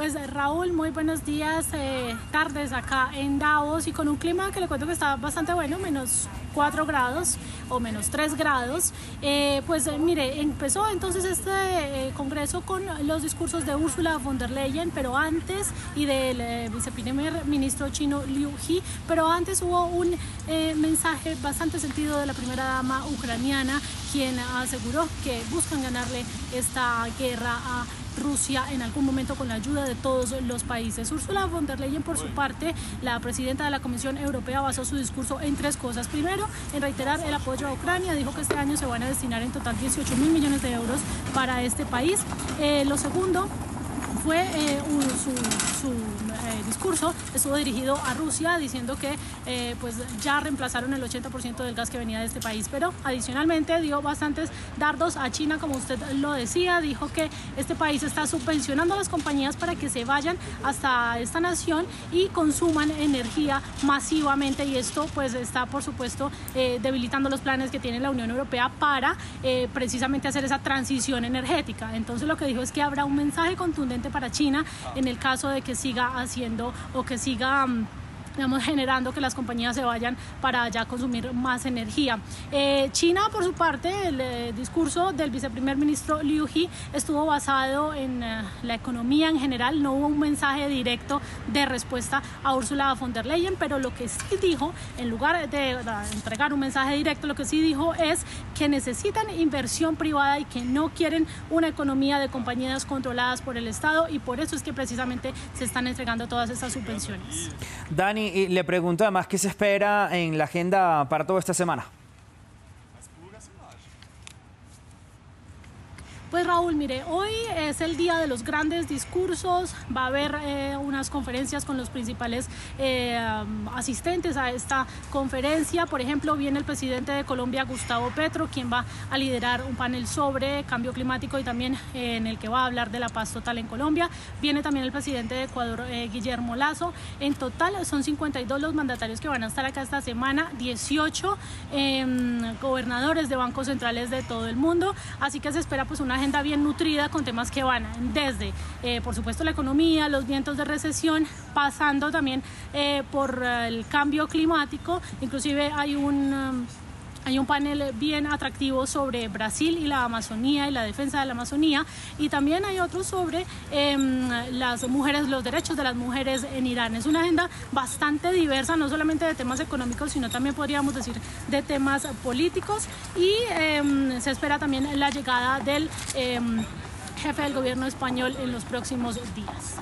Pues Raúl, muy buenos días, eh, tardes acá en Davos y con un clima que le cuento que está bastante bueno, menos 4 grados o menos 3 grados. Eh, pues eh, mire, empezó entonces este congreso con los discursos de Ursula von der Leyen, pero antes, y del viceprimer ministro chino Liu He, pero antes hubo un mensaje bastante sentido de la primera dama ucraniana, quien aseguró que buscan ganarle esta guerra a Rusia en algún momento con la ayuda de todos los países. Ursula von der Leyen, por su parte, la presidenta de la Comisión Europea, basó su discurso en tres cosas. Primero, en reiterar el apoyo a Ucrania. Dijo que este año se van a destinar en total 18 mil millones de euros para este país. Eh, lo segundo, fue eh, su, eh, discurso estuvo dirigido a Rusia diciendo que eh, pues ya reemplazaron el 80% del gas que venía de este país, pero adicionalmente dio bastantes dardos a China, como usted lo decía, dijo que este país está subvencionando a las compañías para que se vayan hasta esta nación y consuman energía masivamente. Y esto pues está por supuesto debilitando los planes que tiene la Unión Europea para precisamente hacer esa transición energética. Entonces lo que dijo es que habrá un mensaje contundente para China en el caso de que siga haciendo o que siga mm, digamos, generando que las compañías se vayan para allá consumir más energía. Eh, China, por su parte, el eh, discurso del viceprimer ministro Liu He estuvo basado en eh, la economía en general, no hubo un mensaje directo de respuesta a Ursula von der Leyen, pero lo que sí dijo, en lugar de entregar un mensaje directo, lo que sí dijo es que necesitan inversión privada y que no quieren una economía de compañías controladas por el Estado y por eso es que precisamente se están entregando todas estas subvenciones. Dani, y le pregunto además qué se espera en la agenda para toda esta semana. Pues Raúl, mire, hoy es el día de los grandes discursos, va a haber eh, unas conferencias con los principales eh, asistentes a esta conferencia. Por ejemplo, viene el presidente de Colombia, Gustavo Petro, quien va a liderar un panel sobre cambio climático y también eh, en el que va a hablar de la paz total en Colombia. Viene también el presidente de Ecuador, Guillermo Lazo. En total son 52 los mandatarios que van a estar acá esta semana, 18 em, gobernadores de bancos centrales de todo el mundo. Así que se espera pues una agenda bien nutrida con temas que van desde, eh, por supuesto, la economía, los vientos de recesión, pasando también eh, por el cambio climático. Inclusive hay un... Um, hay un panel bien atractivo sobre Brasil y la Amazonía y la defensa de la Amazonía y también hay otro sobre em, las mujeres, los derechos de las mujeres en Irán. Es una agenda bastante diversa, no solamente de temas económicos, sino también podríamos decir de temas políticos y em, se espera también la llegada del em, jefe del gobierno español en los próximos días.